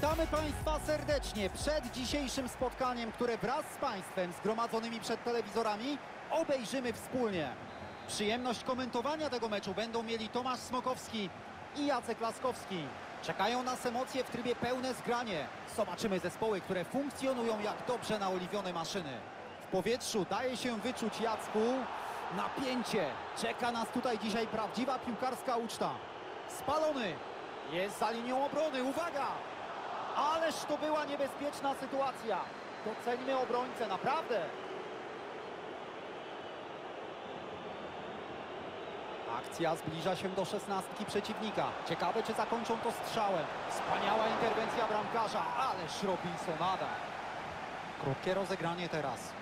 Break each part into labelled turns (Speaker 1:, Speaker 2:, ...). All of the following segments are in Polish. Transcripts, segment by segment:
Speaker 1: Witamy Państwa serdecznie przed dzisiejszym spotkaniem, które wraz z Państwem zgromadzonymi przed telewizorami obejrzymy wspólnie. Przyjemność komentowania tego meczu będą mieli Tomasz Smokowski i Jacek Laskowski. Czekają nas emocje w trybie pełne zgranie. Zobaczymy zespoły, które funkcjonują jak dobrze naoliwione maszyny. W powietrzu daje się wyczuć Jacku napięcie. Czeka nas tutaj dzisiaj prawdziwa piłkarska uczta. Spalony jest za linią obrony, uwaga! Ależ to była niebezpieczna sytuacja. Doceńmy obrońcę, naprawdę. Akcja zbliża się do szesnastki przeciwnika. Ciekawe, czy zakończą to strzałem. Wspaniała interwencja bramkarza, ależ Robinsonada. Krótkie rozegranie teraz.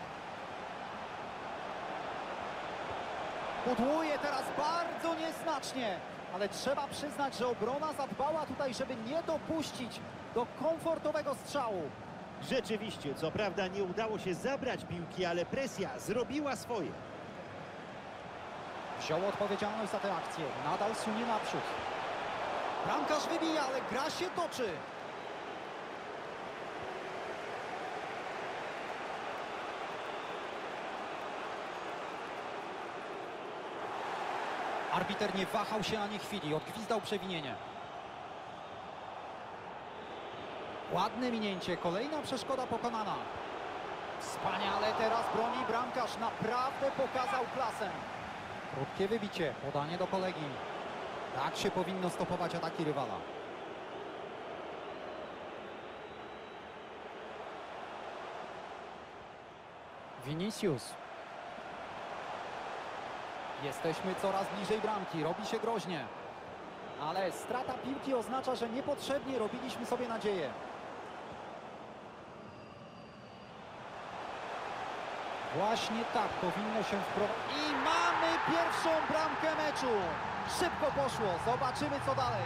Speaker 1: Pudłuje teraz bardzo nieznacznie, ale trzeba przyznać, że obrona zadbała tutaj, żeby nie dopuścić do komfortowego strzału.
Speaker 2: Rzeczywiście, co prawda nie udało się zabrać piłki, ale presja zrobiła swoje.
Speaker 1: Wziął odpowiedzialność za tę akcję, nadal sunie naprzód. Bramkarz wybija, ale gra się toczy. Arbiter nie wahał się ani chwili, odgwizdał przewinienie. Ładne minięcie, kolejna przeszkoda pokonana. Wspaniale teraz broni bramkarz, naprawdę pokazał klasę. Krótkie wybicie, podanie do kolegi. Tak się powinno stopować ataki rywala. Vinicius. Jesteśmy coraz bliżej bramki, robi się groźnie. Ale strata piłki oznacza, że niepotrzebnie robiliśmy sobie nadzieję. Właśnie tak powinno się wprowadzić. I mamy pierwszą bramkę meczu. Szybko poszło, zobaczymy co dalej.